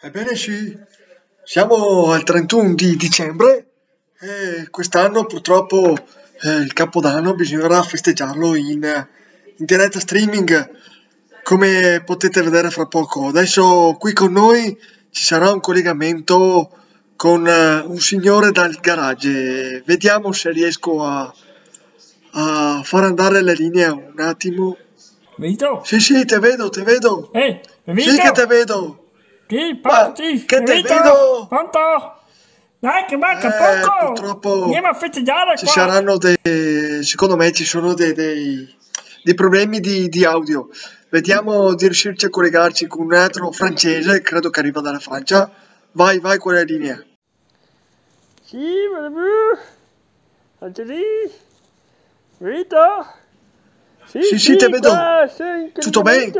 Ebbene sì, siamo al 31 di dicembre e quest'anno purtroppo eh, il Capodanno bisognerà festeggiarlo in, in diretta streaming come potete vedere fra poco. Adesso qui con noi ci sarà un collegamento con eh, un signore dal garage. Vediamo se riesco a, a far andare le linee un attimo. Vito? Sì, sì, te vedo, te vedo. Ehi, Vito? Sì che te vedo. Ma parti! vedo? Pronto? Dai, che manca Eh, poco! purtroppo Andiamo a festeggiare Ci qua! saranno dei, secondo me ci sono dei, dei- dei problemi di, di audio. Vediamo di riuscirci a collegarci con un altro francese, credo che arriva dalla Francia. Vai, vai, quella linea. Sì, madame! Lì? Vito? Sì, Sì, sì, te vedo. Tutto bene?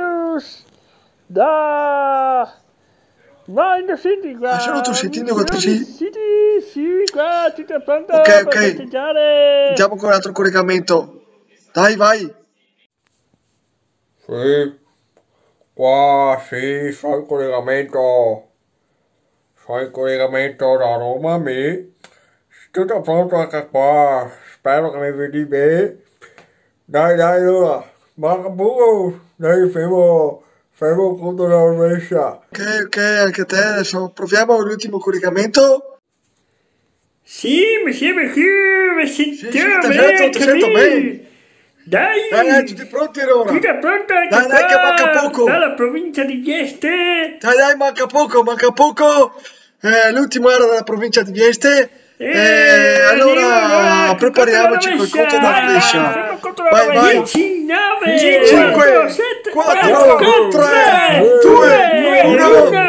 Da... Ok, ok. Andiamo con un altro collegamento. Dai, vai. Sì, qua sì, sono in collegamento. Sono in collegamento da Roma, mi. Tutto pronto anche qua. Spero che mi vedi bene. Dai, dai, allora. Manca poco. Dai, fermo. Fermo contro la rovescia. Ok, ok, anche te. Adesso proviamo l'ultimo collegamento. Sì, mi sembra che mi sì, sentiamo ti bene, sento, ti sento bene. Dai! Dai, dai, tutti pronti allora. Tutto pronto anche Dai, dai, che manca poco. Dalla provincia di Vieste! Dai, dai, manca poco, manca poco. Eh, l'ultimo era della provincia di Vieste. Eh, Eh, allora, prepariamoci col conto conto della rovescia. Vai, vai. 9, 5, 4 3, 2, 1,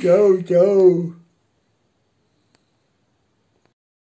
Ciao, ciao.